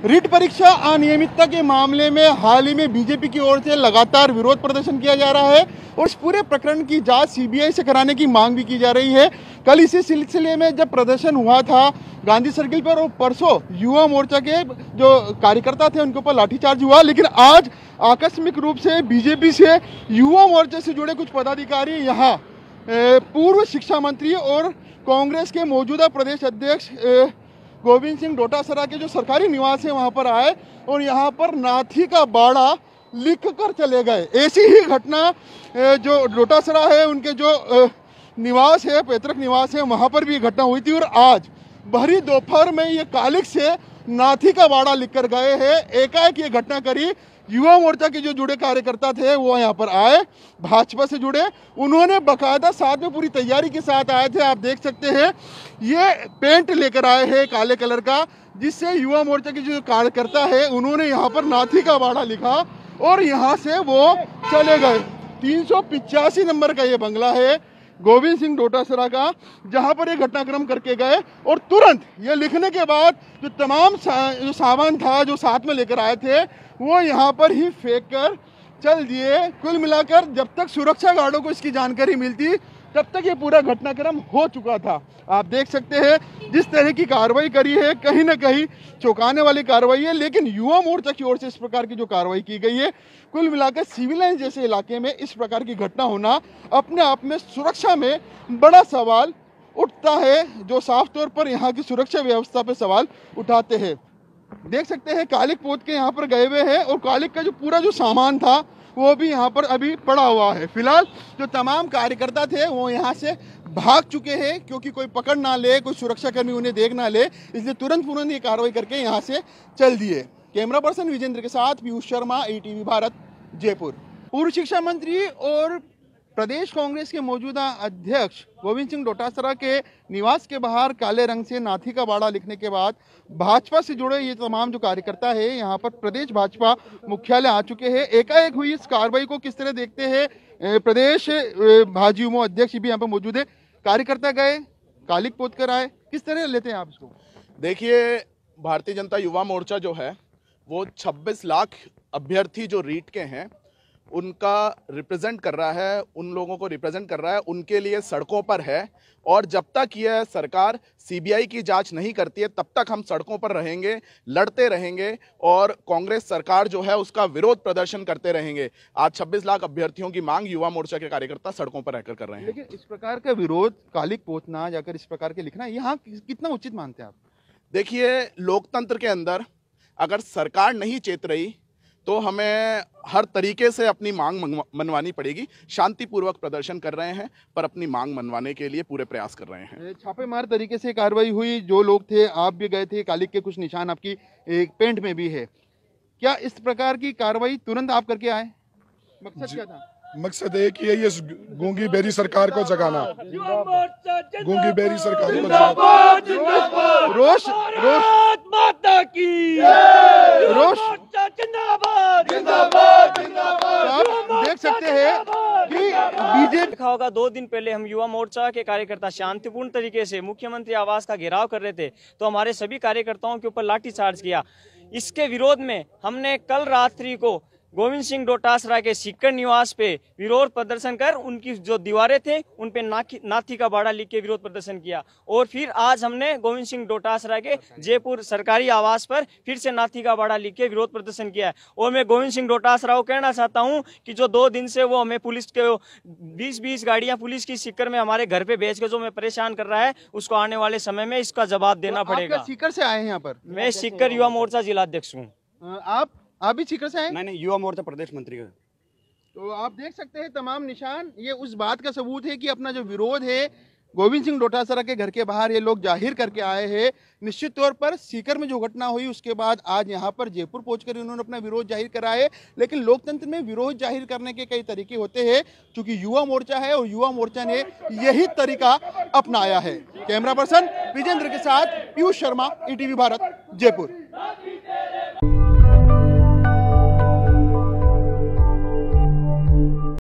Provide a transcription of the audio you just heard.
रीट परीक्षा अनियमितता के मामले में हाल ही में बीजेपी की ओर से लगातार विरोध प्रदर्शन किया जा रहा है और इस पूरे प्रकरण की जाँच सीबीआई से कराने की मांग भी की जा रही है। कल इसी सिलसिले में जब प्रदर्शन हुआ था, गांधी सर्किल पर और परसों युवा मोर्चा के जो कार्यकर्ता थे, उनके ऊपर लाठीचार्ज हुआ। लेकिन आज आकस्मिक रूप से बीजेपी से युवा मोर्चा से जुड़े कुछ पदाधिकारी यहाँ पूर्व शिक्षा मंत्री और कांग्रेस के मौजूदा प्रदेश अध्यक्ष गोविंद सिंह डोटासरा के जो सरकारी निवास है, वहाँ पर आए और यहाँ पर नाथी का बाड़ा लिख कर चले गए। ऐसी ही घटना जो डोटासरा है, उनके जो निवास है, पैतृक निवास है, वहाँ पर भी घटना हुई थी और आज भरी दोपहर में ये कालिक से नाथी का वाड़ा लिख कर गए हैं। एकाएक ये घटना करी। युवा मोर्चा के जो जुड़े कार्यकर्ता थे, वो यहाँ पर आए, भाजपा से जुड़े। उन्होंने बकायदा साथ में पूरी तैयारी के साथ आए थे। आप देख सकते हैं, ये पेंट लेकर आए हैं काले कलर का, जिससे युवा मोर्चा के जो कार्यकर्ता है, उन्होंने यहाँ पर नाथी का वाड़ा लिखा और यहाँ से वो चले गए। तीन नंबर का ये बंगला है। गोविंद सिंह डोटासरा का जहाँ पर ये घटनाक्रम करके गए और तुरंत ये लिखने के बाद जो तमाम सा, जो सामान था जो साथ में लेकर आए थे वो यहाँ पर ही फेंक कर चल दिए। कुल मिलाकर जब तक सुरक्षा गार्डों को इसकी जानकारी मिलती तब तक ये पूरा घटनाक्रम हो चुका था। आप देख सकते हैं, जिस तरह की कार्रवाई करी है, कहीं ना कहीं चौंकाने वाली कार्रवाई है, लेकिन युवा मोर्चा की ओर से इस प्रकार की जो कार्रवाई की गई है, कुल मिलाकर सिविल लाइन जैसे इलाके में इस प्रकार की घटना होना अपने आप में सुरक्षा में बड़ा सवाल उठता है, जो साफ़ तौर पर यहाँ की सुरक्षा व्यवस्था पर सवाल उठाते हैं। देख सकते हैं, कालिक पोत के यहाँ पर गए हुए हैं और कालिक का जो पूरा जो सामान था वो भी यहाँ पर अभी पड़ा हुआ है। फ़िलहाल जो तमाम कार्यकर्ता थे, वो यहाँ से भाग चुके हैं, क्योंकि कोई पकड़ ना ले, कोई सुरक्षा कर्मी उन्हें देख ना ले, इसलिए तुरंत तुरंत ये कार्रवाई करके यहाँ से चल दिए। कैमरा पर्सन विजेंद्र के साथ पीयूष शर्मा ई भारत, जयपुर। पूर्व शिक्षा मंत्री और प्रदेश कांग्रेस के मौजूदा अध्यक्ष गोविंद सिंह डोटासरा के निवास के बाहर काले रंग से नाथी का बाड़ा लिखने के बाद भाजपा से जुड़े ये तमाम जो कार्यकर्ता है, यहाँ पर प्रदेश भाजपा मुख्यालय आ चुके हैं। एकाएक हुई इस कार्रवाई को किस तरह देखते हैं? प्रदेश भाजयुमो अध्यक्ष भी यहाँ पर मौजूद है। कार्यकर्ता गए, कालिक पोत कर आए। किस तरह लेते हैं आप इसको? देखिए, भारतीय जनता युवा मोर्चा जो है, वो 26 लाख अभ्यर्थी जो रीट के हैं उनका रिप्रेजेंट कर रहा है उन लोगों को रिप्रेजेंट कर रहा है उनके लिए सड़कों पर है। और जब तक यह सरकार सीबीआई की जाँच नहीं करती है तब तक हम सड़कों पर रहेंगे लड़ते रहेंगे और कांग्रेस सरकार जो है उसका विरोध प्रदर्शन करते रहेंगे। आज 26 लाख अभ्यर्थियों की मांग युवा मोर्चा के कार्यकर्ता सड़कों पर रहकर कर रहे हैं। लेकिन इस प्रकार का विरोध कालिक पोतना जाकर इस प्रकार के लिखना यहाँ कितना उचित मानते हैं आप? देखिए लोकतंत्र के अंदर अगर सरकार नहीं चेत रही तो हमें हर तरीके से अपनी मांग मनवानी पड़ेगी। शांतिपूर्वक प्रदर्शन कर रहे हैं पर अपनी मांग मनवाने के लिए पूरे प्रयास कर रहे हैं। छापेमार तरीके से कार्रवाई हुई। जो लोग थे आप भी गए थे कालिक के कुछ निशान आपकी एक पेंट में भी है। क्या इस प्रकार की कार्रवाई तुरंत आप करके आए? मकसद क्या था? मकसद एक ही है ये गूँगी बेरी सरकार को जगाना। गूँगी बेरी सरकार को जगाना। रोश रोश माता की रोश जिंदाबाद जिंदाबाद आप देख सकते हैं कि देखा होगा। दो दिन पहले हम युवा मोर्चा के कार्यकर्ता शांतिपूर्ण तरीके से मुख्यमंत्री आवास का घेराव कर रहे थे तो हमारे सभी कार्यकर्ताओं के ऊपर लाठीचार्ज किया। इसके विरोध में हमने कल रात्रि को गोविंद सिंह डोटासरा के सिक्कर निवास पे विरोध प्रदर्शन कर उनकी जो दीवारें थे उन पे नाथी का बाड़ा लिख के विरोध प्रदर्शन किया। और फिर आज हमने गोविंद सिंह डोटासरा के जयपुर सरकारी आवास पर फिर से नाथी का बाड़ा लिख के विरोध प्रदर्शन किया और मैं गोविंद सिंह डोटासरा को कहना चाहता हूँ कि जो दो दिन से वो हमें पुलिस के बीस बीस गाड़ियाँ पुलिस की सिक्कर में हमारे घर पे भेज के जो हमें परेशान कर रहा है उसको आने वाले समय में इसका जवाब देना पड़ेगा। सीकर से आए हैं यहाँ पर? मैं सिक्कर युवा मोर्चा जिलाध्यक्ष हूँ। आप? आप भी सीकर से आए मैंने युवा मोर्चा प्रदेश मंत्री का। तो आप देख सकते हैं तमाम निशान। ये उस बात का सबूत है कि अपना जो विरोध है गोविंद सिंह डोटासरा के घर के बाहर ये लोग ज़ाहिर करके आए हैं। निश्चित तौर पर सीकर में जो घटना हुई उसके बाद आज यहाँ पर जयपुर पहुंचकर उन्होंने अपना विरोध ज़ाहिर करा है। लेकिन लोकतंत्र में विरोध ज़ाहिर करने के कई तरीके होते हैं क्योंकि युवा मोर्चा है और युवा मोर्चा ने यही तरीका अपनाया है। कैमरा पर्सन विजेंद्र के साथ पीयूष शर्मा ई भारत जयपुर।